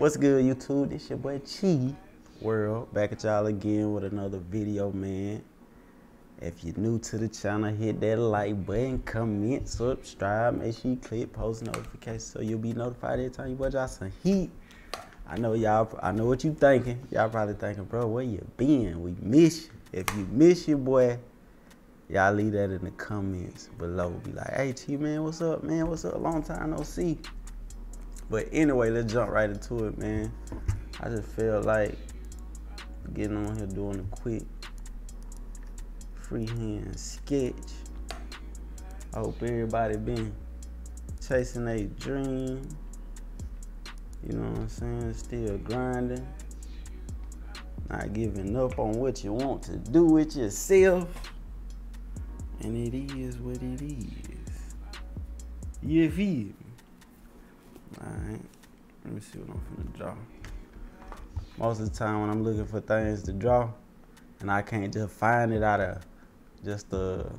What's good, YouTube? This your boy Chi World back at y'all again with another video, man. If you're new to the channel, hit that like button, comment, subscribe, make sure you click post notifications so you'll be notified every time you watch out some heat. I know y'all, I know what you thinking. Y'all probably thinking, bro, where you been? We miss you. If you miss your boy, y'all leave that in the comments below. Be like, hey, Chi, man, what's up, man? What's up? Long time no see. But anyway, let's jump right into it, man. I just feel like getting on here doing a quick freehand sketch. I hope everybody been chasing a dream. You know what I'm saying? Still grinding. Not giving up on what you want to do with yourself. And it is what it is. You feel me? Alright. Let me see what I'm gonna draw. Most of the time when I'm looking for things to draw and I can't just find it out of just a,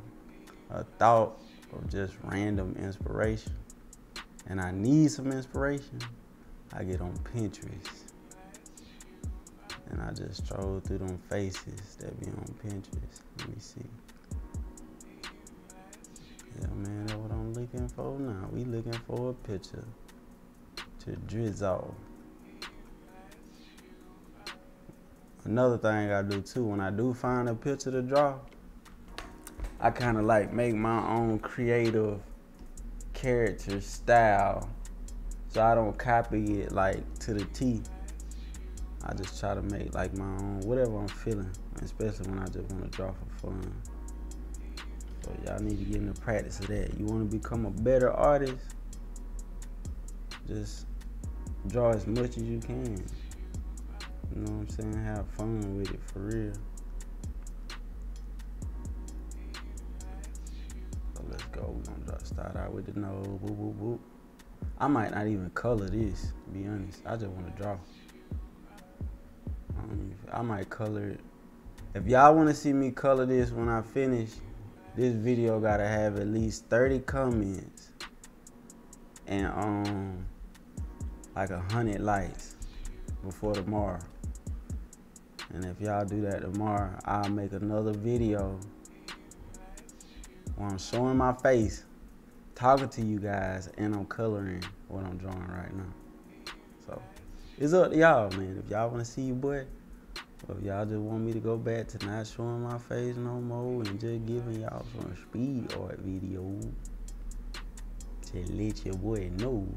a thought or just random inspiration and I need some inspiration, I get on Pinterest. And I just stroll through them faces that be on Pinterest. Let me see. Yeah, man, that's what I'm looking for now. We looking for a picture to drizzle. Another thing I do too, when I do find a picture to draw, I kind of like make my own creative character style. So I don't copy it like to the T. I just try to make like my own, whatever I'm feeling, especially when I just want to draw for fun. So y'all need to get into practice of that. You want to become a better artist? Just draw as much as you can. You know what I'm saying? Have fun with it for real. So let's go. We're gonna draw, start out with the nose. Whoop, whoop, whoop. I might not even color this, to be honest. I just want to draw. I might color it. If y'all want to see me color this when I finish, this video gotta have at least 30 comments and um like a hundred likes before tomorrow. And if y'all do that tomorrow, I'll make another video where I'm showing my face, talking to you guys, and I'm coloring what I'm drawing right now. So it's up to y'all, man. If y'all wanna see you boy, or if y'all just want me to go back to not showing my face no more and just giving y'all some speed art video to let your boy know.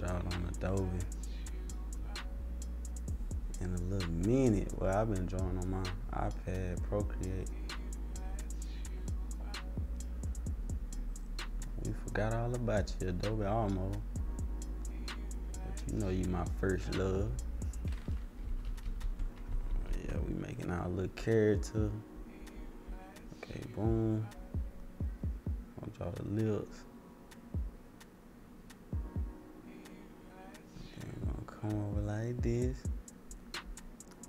Drawing on Adobe in a little minute. Well, I've been drawing on my iPad Procreate. We forgot all about you, Adobe Almo. But you know you my first love. Yeah, we making our little character. Okay, boom. I'll draw the lips. Come over like this.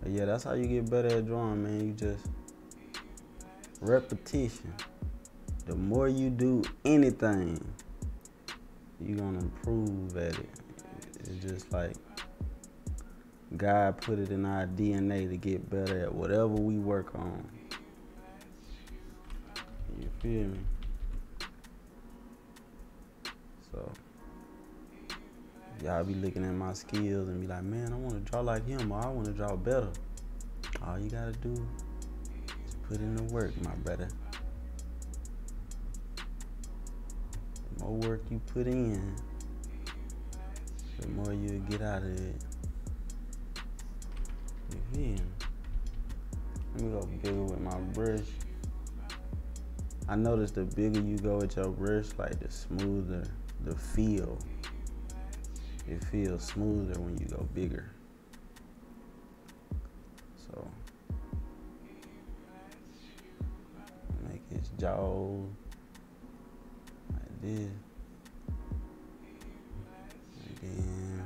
But yeah, that's how you get better at drawing, man. You just repetition. The more you do anything, you're gonna improve at it. It's just like God put it in our DNA to get better at whatever we work on. You feel me? Y'all be looking at my skills and be like, man, I want to draw like him or I want to draw better. All you gotta do is put in the work, my brother. The more work you put in, the more you'll get out of it. You feel? Let me go bigger with my brush. I noticed the bigger you go with your brush, like the smoother the feel. It feels smoother when you go bigger. So make his jaw like this. And then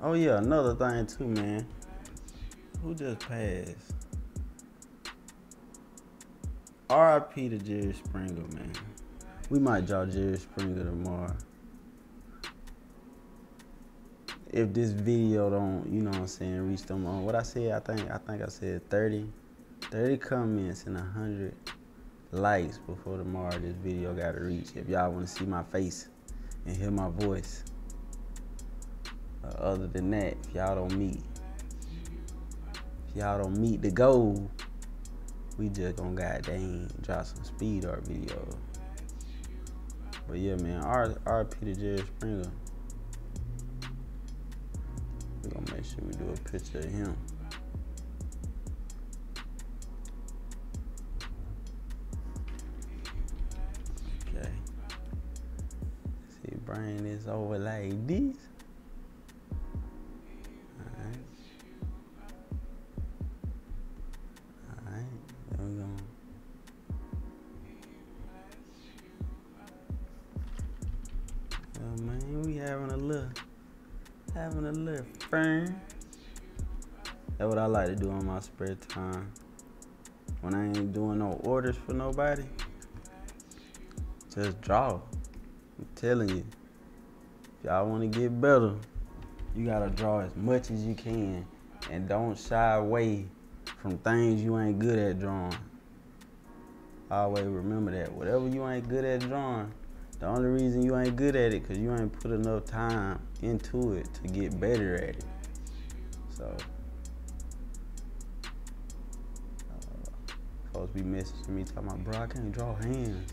Oh yeah, another thing too, man. Who just passed? RIP to Jerry Springer, man. We might draw Jerry Springer tomorrow. If this video don't, you know what I'm saying, reach them on what I said, I think I think I said 30. 30 comments and 100 likes before tomorrow this video gotta reach. If y'all wanna see my face and hear my voice. Uh, other than that, if y'all don't meet, if y'all don't meet the goal, we just gonna goddamn drop some speed art video. But yeah, man, R RP to Jerry Springer. We're gonna make sure we do a picture of him. Okay. See, brain is over like this. Little, having a little fun. That's what I like to do on my spare time. When I ain't doing no orders for nobody, just draw. I'm telling you, if y'all want to get better, you gotta draw as much as you can, and don't shy away from things you ain't good at drawing. Always remember that. Whatever you ain't good at drawing, the only reason you ain't good at it because you ain't put enough time into it to get better at it. So, uh, folks be messaging me talking about, bro, I can't draw hands.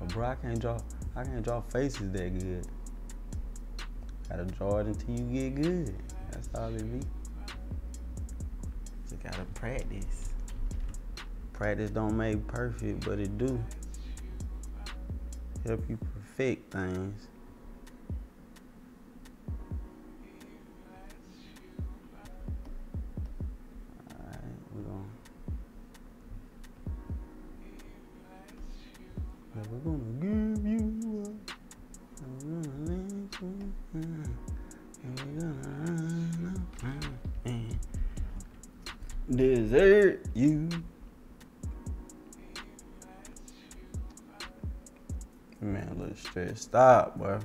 Or bro, I can't draw, I can't draw faces that good. Gotta draw it until you get good. That's all it be. You gotta practice. Practice don't make perfect, but it do. Help you perfect things. Alright, we're Stop, bro.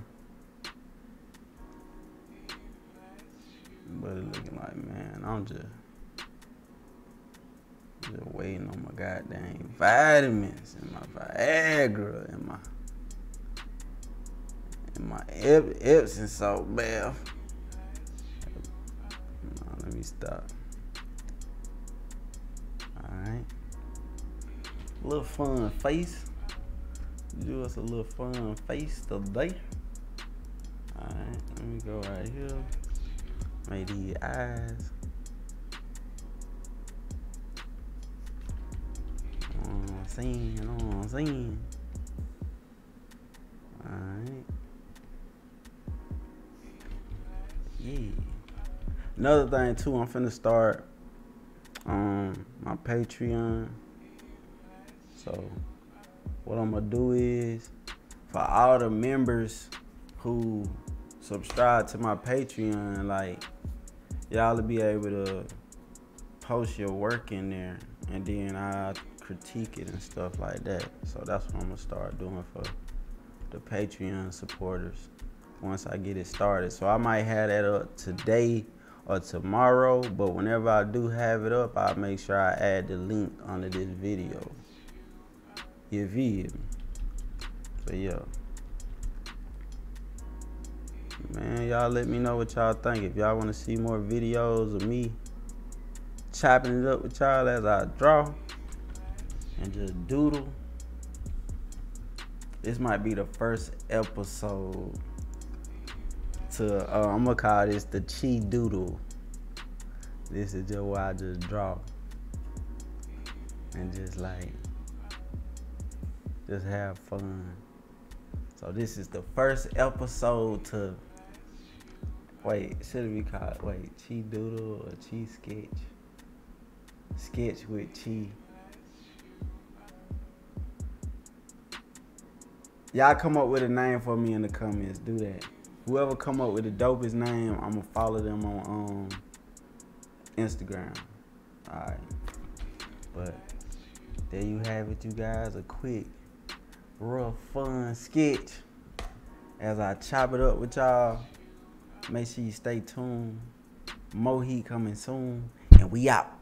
But it looking like, man, I'm just, just waiting on my goddamn vitamins and my Viagra and my and my Ep- Epsom salt bath. No, let me stop. All right. Little fun face do us a little fun face today. Alright, let me go right here. Make these eyes. You I'm saying? You know what I'm saying? Alright. Yeah. Another thing too, I'm finna start um my Patreon. So what I'm gonna do is for all the members who subscribe to my Patreon, like y'all will be able to post your work in there and then I critique it and stuff like that. So that's what I'm gonna start doing for the Patreon supporters once I get it started. So I might have that up today or tomorrow, but whenever I do have it up, I'll make sure I add the link under this video. Me? So yeah. Man, y'all let me know what y'all think. If y'all want to see more videos of me chopping it up with y'all as I draw and just doodle. This might be the first episode to, uh, I'm gonna call this the Chi Doodle. This is just where I just draw and just like just have fun. So this is the first episode to wait, should it be called wait, Chi Doodle or Chi Sketch? Sketch with Chi. Y'all come up with a name for me in the comments. Do that. Whoever come up with the dopest name, I'ma follow them on um Instagram. Alright. But there you have it, you guys. A quick, real fun sketch. As I chop it up with y'all, make sure you stay tuned. More heat coming soon, and we out.